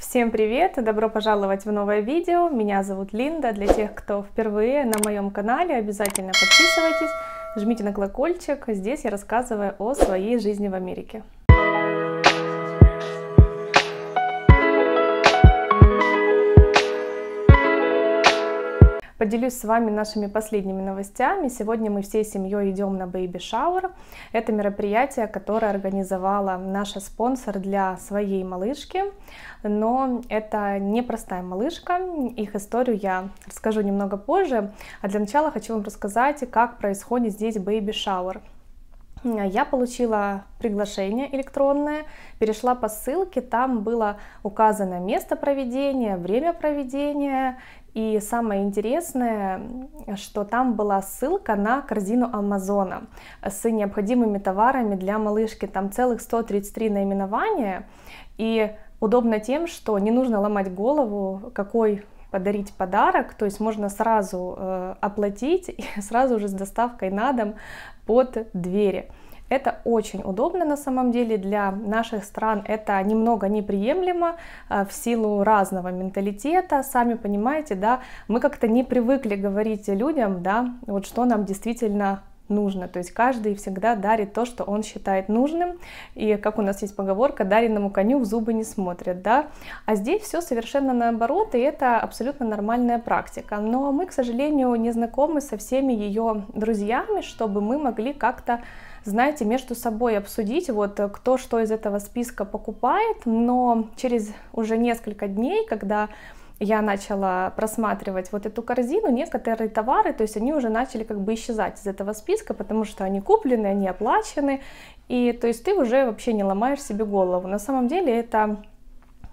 Всем привет! Добро пожаловать в новое видео. Меня зовут Линда. Для тех, кто впервые на моем канале, обязательно подписывайтесь, жмите на колокольчик. Здесь я рассказываю о своей жизни в Америке. Поделюсь с вами нашими последними новостями. Сегодня мы всей семьей идем на Baby Shower. Это мероприятие, которое организовала наша спонсор для своей малышки. Но это не простая малышка. Их историю я расскажу немного позже. А для начала хочу вам рассказать, как происходит здесь Baby Shower. Я получила приглашение электронное, перешла по ссылке, там было указано место проведения, время проведения, и самое интересное, что там была ссылка на корзину Амазона с необходимыми товарами для малышки. Там целых 133 наименования. И удобно тем, что не нужно ломать голову, какой подарить подарок, то есть можно сразу э, оплатить и сразу же с доставкой на дом под двери. Это очень удобно на самом деле для наших стран. Это немного неприемлемо э, в силу разного менталитета. Сами понимаете, да, мы как-то не привыкли говорить людям, да, вот что нам действительно нужно. То есть каждый всегда дарит то, что он считает нужным. И как у нас есть поговорка, даренному коню в зубы не смотрят, да. А здесь все совершенно наоборот, и это абсолютно нормальная практика. Но мы, к сожалению, не знакомы со всеми ее друзьями, чтобы мы могли как-то знаете, между собой обсудить, вот э, кто что из этого списка покупает, но через уже несколько дней, когда я начала просматривать вот эту корзину, некоторые товары, то есть они уже начали как бы исчезать из этого списка, потому что они куплены, они оплачены, и то есть ты уже вообще не ломаешь себе голову. На самом деле это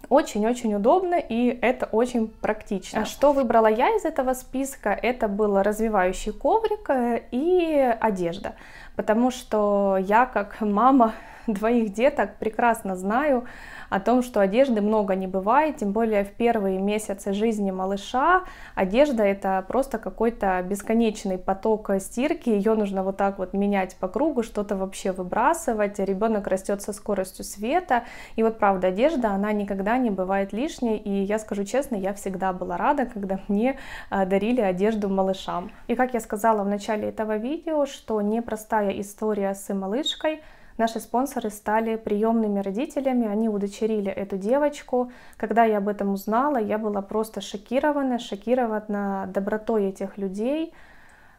очень-очень удобно и это очень практично. А что выбрала я из этого списка? Это был развивающий коврик э, и одежда потому что я как мама двоих деток прекрасно знаю о том, что одежды много не бывает, тем более в первые месяцы жизни малыша одежда это просто какой-то бесконечный поток стирки, ее нужно вот так вот менять по кругу, что-то вообще выбрасывать, ребенок растет со скоростью света, и вот правда одежда, она никогда не бывает лишней, и я скажу честно, я всегда была рада, когда мне а, дарили одежду малышам. И как я сказала в начале этого видео, что непростая история с малышкой, Наши спонсоры стали приемными родителями, они удочерили эту девочку. Когда я об этом узнала, я была просто шокирована, шокирована добротой этих людей,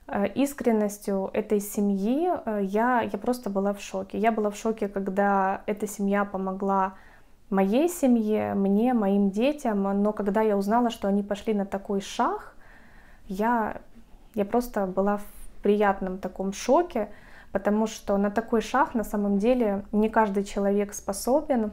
э, искренностью этой семьи. Э, я, я просто была в шоке. Я была в шоке, когда эта семья помогла моей семье, мне, моим детям, но когда я узнала, что они пошли на такой шаг, я, я просто была в приятном таком шоке, потому что на такой шаг на самом деле не каждый человек способен,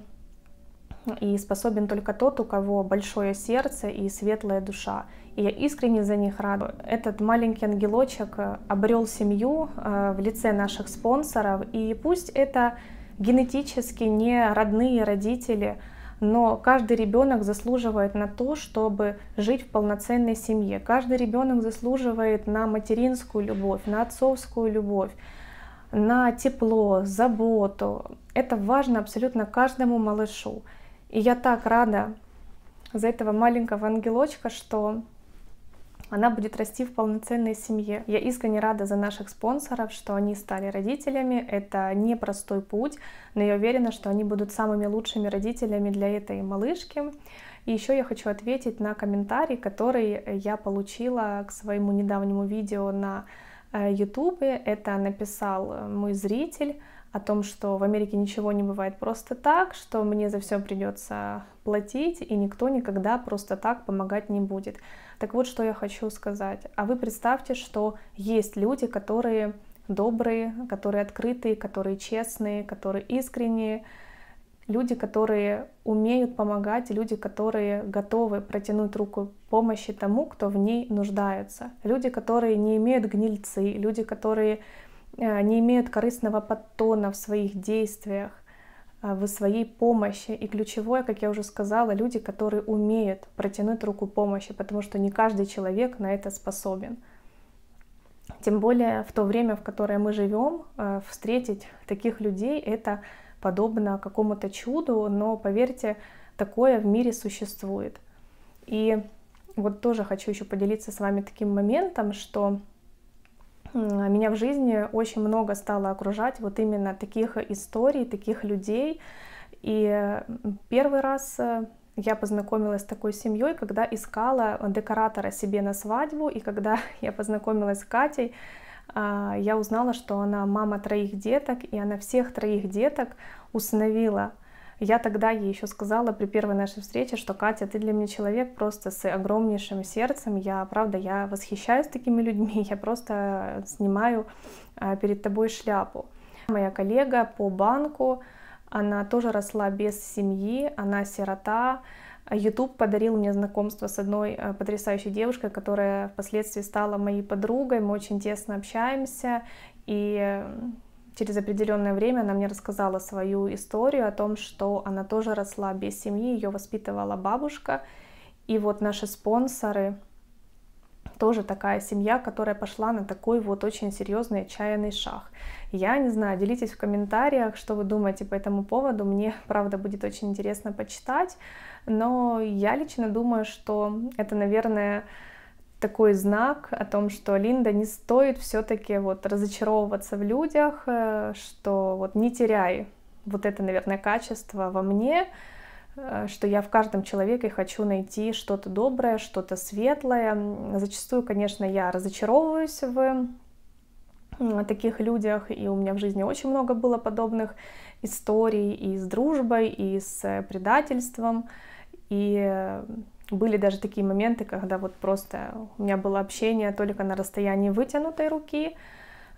и способен только тот, у кого большое сердце и светлая душа. И я искренне за них рада. Этот маленький ангелочек э, обрел семью э, в лице наших спонсоров, и пусть это генетически не родные родители, но каждый ребенок заслуживает на то, чтобы жить в полноценной семье. Каждый ребенок заслуживает на материнскую любовь, на отцовскую любовь на тепло, заботу. Это важно абсолютно каждому малышу. И я так рада за этого маленького ангелочка, что она будет расти в полноценной семье. Я искренне рада за наших спонсоров, что они стали родителями. Это непростой путь, но я уверена, что они будут самыми лучшими родителями для этой малышки. И еще я хочу ответить на комментарий, который я получила к своему недавнему видео на Ютубе. Это написал э, мой зритель о том, что в Америке ничего не бывает просто так, что мне за все придется платить, и никто никогда просто так помогать не будет. Так вот, что я хочу сказать. А вы представьте, что есть люди, которые добрые, которые открытые, которые честные, которые искренние, люди, которые умеют помогать, люди, которые готовы протянуть руку помощи тому, кто в ней нуждается, люди, которые не имеют гнильцы, люди, которые э, не имеют корыстного подтона в своих действиях, э, в своей помощи. И ключевое, как я уже сказала, люди, которые умеют протянуть руку помощи, потому что не каждый человек на это способен. Тем более в то время, в которое мы живем, э, встретить таких людей — это подобно какому-то чуду, но поверьте, такое в мире существует. И вот тоже хочу еще поделиться с вами таким моментом, что меня в жизни очень много стало окружать вот именно таких историй, таких людей. И первый раз э, я познакомилась с такой семьей, когда искала декоратора себе на свадьбу, и когда я познакомилась с Катей, а, я узнала, что она мама троих деток, и она всех троих деток усыновила. Я тогда ей еще сказала при первой нашей встрече, что Катя, ты для меня человек просто с огромнейшим сердцем. Я, правда, я восхищаюсь такими людьми, я просто снимаю а, перед тобой шляпу. Моя коллега по банку, она тоже росла без семьи, она сирота. YouTube подарил мне знакомство с одной э, потрясающей девушкой, которая впоследствии стала моей подругой. Мы очень тесно общаемся. И через определенное время она мне рассказала свою историю о том, что она тоже росла без семьи, ее воспитывала бабушка. И вот наши спонсоры, тоже такая семья, которая пошла на такой вот очень серьезный отчаянный шаг. Я не знаю, делитесь в комментариях, что вы думаете по этому поводу. Мне, правда, будет очень интересно почитать. Но я лично думаю, что это, наверное, такой знак о том, что Линда не стоит все-таки вот разочаровываться в людях, э, что вот не теряй вот это, наверное, качество во мне, Э, что я в каждом человеке хочу найти что-то доброе, что-то светлое. Зачастую, конечно, я разочаровываюсь в таких людях, и у меня в жизни очень много было подобных историй и с дружбой, и с предательством, и были даже такие моменты, когда вот просто у меня было общение только на расстоянии вытянутой руки,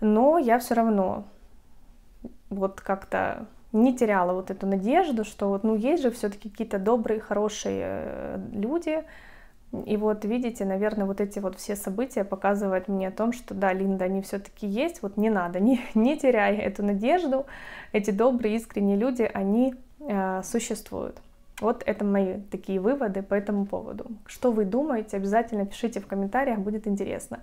но я все равно вот как-то не теряла вот эту надежду, что вот, ну, есть же все-таки какие-то добрые, хорошие э, люди. И вот видите, наверное, вот эти вот все события показывают мне о том, что да, Линда, они все-таки есть, вот не надо, не, не теряй эту надежду. Эти добрые, искренние люди, они э, существуют. Вот это мои такие выводы по этому поводу. Что вы думаете, обязательно пишите в комментариях, будет интересно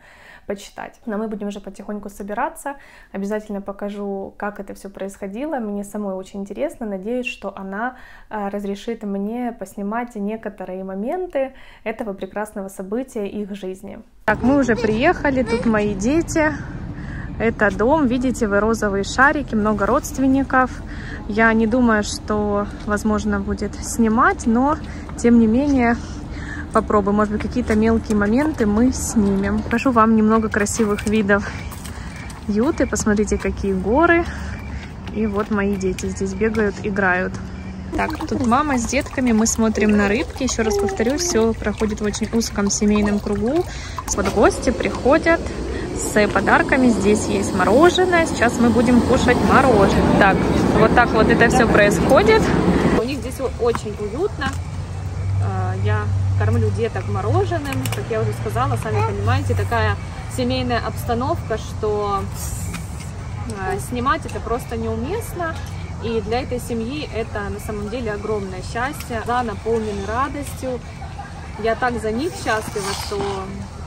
почитать. Но мы будем уже потихоньку собираться. Обязательно покажу, как это все происходило. Мне самой очень интересно. Надеюсь, что она а, разрешит мне поснимать некоторые моменты этого прекрасного события их жизни. Так, мы уже приехали, тут мои дети. Это дом, видите, вы розовые шарики, много родственников. Я не думаю, что возможно будет снимать, но тем не менее попробуем. Может быть, какие-то мелкие моменты мы снимем. Покажу вам немного красивых видов Юты. Посмотрите, какие горы. И вот мои дети здесь бегают, играют. Так, тут мама с детками, мы смотрим на рыбки. Еще раз повторю, все проходит в очень узком семейном кругу. Вот гости приходят, с подарками. Здесь есть мороженое. Сейчас мы будем кушать мороженое. Так, вот так вот это все происходит. У них здесь очень уютно. А, я кормлю деток мороженым. Как я уже сказала, сами понимаете, такая семейная обстановка, что а, снимать это просто неуместно. И для этой семьи это на самом деле огромное счастье. Да, наполнены радостью. Я так за них счастлива, что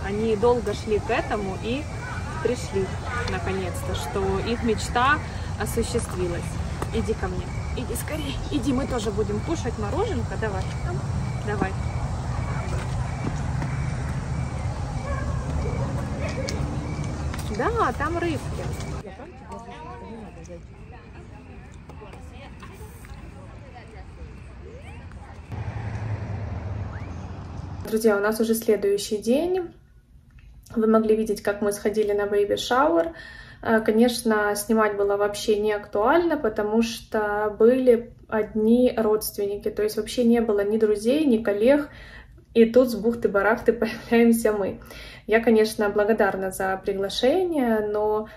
они долго шли к этому и пришли наконец-то, что их мечта осуществилась. Иди ко мне, иди скорее, иди, мы тоже будем кушать мороженка, давай, давай. Да, там рыбки. Друзья, у нас уже следующий день. Вы могли видеть, как мы сходили на. Э, конечно, снимать было вообще не актуально, потому что были одни родственники, то есть вообще не было ни друзей, ни коллег, и тут с бухты-барахты появляемся мы. Я, конечно, благодарна за приглашение, но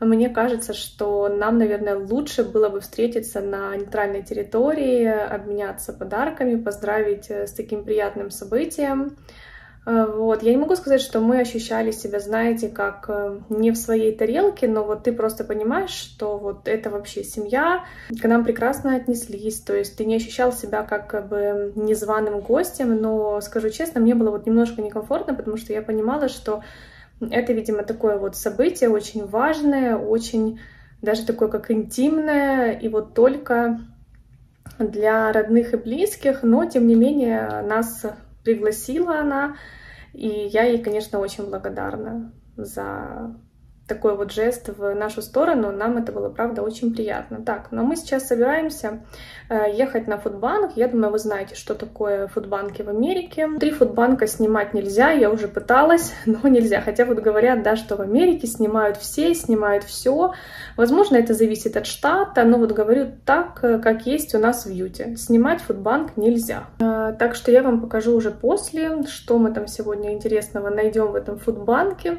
мне кажется, что нам, наверное, лучше было бы встретиться на нейтральной территории, обменяться подарками, поздравить э, с таким приятным событием. Э, вот. Я не могу сказать, что мы ощущали себя, знаете, как э, не в своей тарелке, но вот ты просто понимаешь, что вот это вообще семья, к нам прекрасно отнеслись, то есть ты не ощущал себя как, бы незваным гостем, но, скажу честно, мне было вот немножко некомфортно, потому что я понимала, что это, видимо, такое вот событие очень важное, очень даже такое как интимное, и вот только для родных и близких, но тем не менее нас пригласила она, и я ей, конечно, очень благодарна за такой вот жест в нашу сторону. Нам это было, правда, очень приятно. Так, но мы сейчас собираемся э, ехать на фудбанк. Я думаю, вы знаете, что такое фудбанки в Америке. Три фудбанка снимать нельзя, я уже пыталась, но нельзя. Хотя вот говорят, да, что в Америке снимают все, снимают все. Возможно, это зависит от штата, но вот говорю так, э, как есть у нас в Юте. Снимать фудбанк нельзя. Э, так что я вам покажу уже после, что мы там сегодня интересного найдем в этом фудбанке.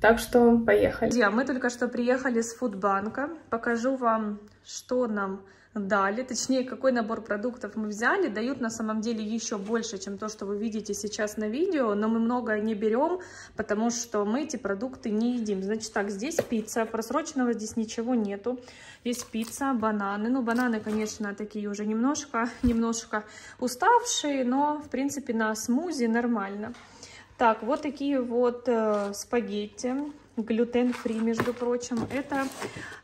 Так что поехали. Друзья, мы только что приехали с фудбанка. Покажу вам, что нам дали, точнее, какой набор продуктов мы взяли. Дают на самом деле еще больше, чем то, что вы видите сейчас на видео, но мы многое не берем, потому что мы эти продукты не едим. Значит так, здесь пицца, просроченного здесь ничего нету. Здесь пицца, бананы. Ну, бананы, конечно, такие уже немножко, немножко уставшие, но, в принципе, на смузи нормально. Так, вот такие вот э, спагетти, глютен-фри, между прочим. Это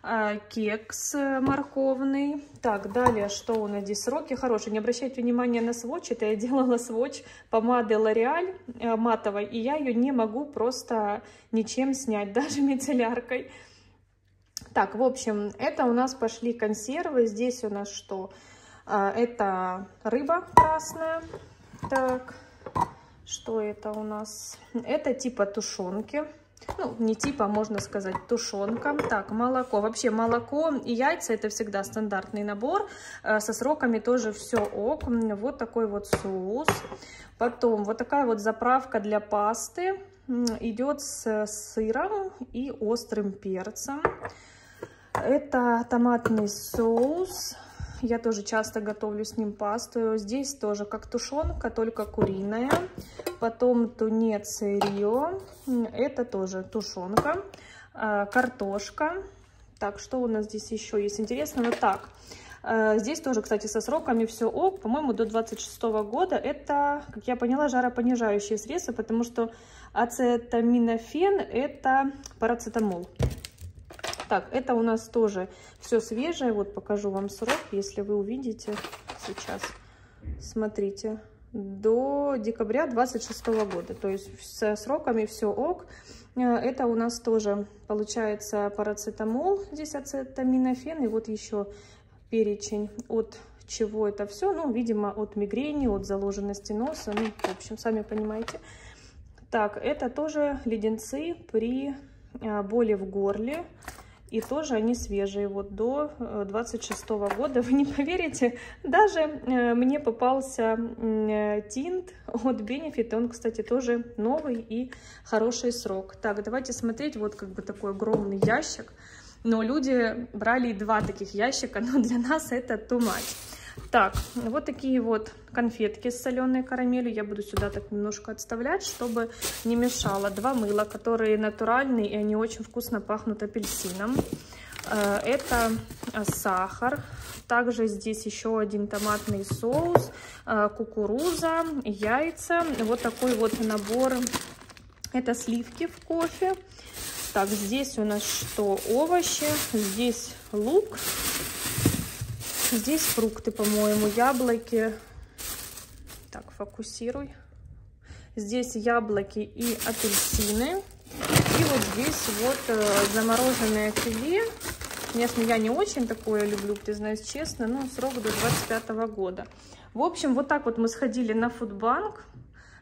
э, кекс морковный. Так, далее, что у нас здесь? Сроки хорошие. Не обращайте внимания на сводч. Это я делала сводч помады L'Oreal э, матовой, и я ее не могу просто ничем снять, даже мицелляркой. Так, в общем, это у нас пошли консервы. Здесь у нас что? Э, это рыба красная. Так, что это у нас? Это типа тушенки. Ну, не типа, можно сказать, тушенка. Так, молоко. Вообще молоко и яйца это всегда стандартный набор. Э, со сроками тоже все ок. Вот такой вот соус. Потом вот такая вот заправка для пасты. Идет с сыром и острым перцем. Это томатный соус. Я тоже часто готовлю с ним пасту. Здесь тоже как тушенка, только куриная. Потом тунец Рио. Это тоже тушенка. А, картошка. Так, что у нас здесь еще есть интересного? Так, а, Здесь тоже, кстати, со сроками все ок. По-моему, до 26 года. Это, как я поняла, жаропонижающие средства, потому что ацетаминофен – это парацетамол. Так, это у нас тоже все свежее. Вот покажу вам срок, если вы увидите сейчас. Смотрите, до декабря 26 года. То есть со сроками все ок. Э, это у нас тоже получается парацетамол, здесь ацетаминофен. И вот еще перечень от чего это все. Ну, видимо, от мигрени, от заложенности носа. Ну, в общем, сами понимаете. Так, это тоже леденцы при э, боли в горле. И тоже они свежие, вот до 26 э, -го года. Вы не поверите, даже э, мне попался э, тинт от Benefit. Он, кстати, тоже новый и хороший срок. Так, давайте смотреть. Вот как бы такой огромный ящик. Но люди брали два таких ящика, но для нас это too much. Так, вот такие вот конфетки с соленой карамелью. Я буду сюда так немножко отставлять, чтобы не мешало. Два мыла, которые натуральные, и они очень вкусно пахнут апельсином. Э, это э, сахар. Также здесь еще один томатный соус, э, кукуруза, яйца. Вот такой вот набор. Это сливки в кофе. Так, здесь у нас что? Овощи. Здесь лук. Здесь фрукты, по-моему, яблоки. Так, фокусируй. Здесь яблоки и апельсины. И вот здесь вот э, замороженное филе. Конечно, я не очень такое люблю, признаюсь честно, но срок до 25 года. В общем, вот так вот мы сходили на фудбанк.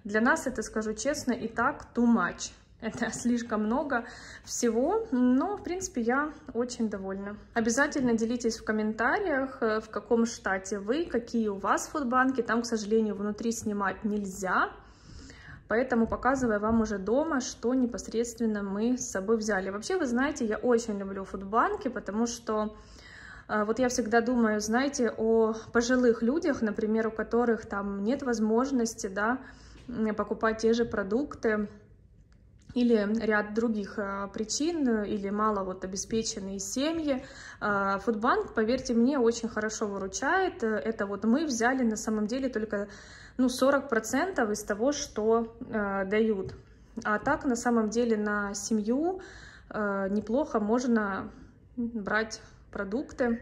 Для нас это, скажу честно, и так too much. Это слишком много всего, но, в принципе, я очень довольна. Обязательно делитесь в комментариях, э, в каком штате вы, какие у вас фудбанки. Там, к сожалению, внутри снимать нельзя, поэтому показываю вам уже дома, что непосредственно мы с собой взяли. Вообще, вы знаете, я очень люблю фудбанки, потому что э, вот я всегда думаю, знаете, о пожилых людях, например, у которых там нет возможности, да, покупать те же продукты, или ряд других а, причин, или мало вот обеспеченные семьи. А, Фудбанк, поверьте мне, очень хорошо выручает. Это вот мы взяли на самом деле только ну, 40% из того, что э, дают. А так, на самом деле, на семью неплохо можно брать продукты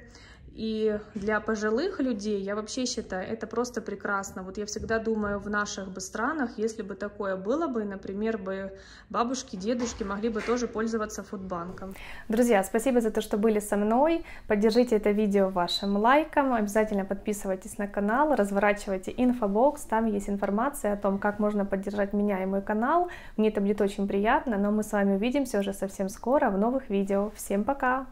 И для пожилых людей, я вообще считаю, это просто прекрасно. Вот я всегда думаю, в наших бы странах, если бы такое было бы, например, бы бабушки, дедушки могли бы тоже пользоваться фудбанком. Друзья, спасибо за то, что были со мной. Поддержите это видео вашим лайком. Обязательно подписывайтесь на канал, разворачивайте инфобокс. Там есть информация о том, как можно поддержать меня и мой канал. Мне это будет очень приятно, но мы с вами увидимся уже совсем скоро в новых видео. Всем пока!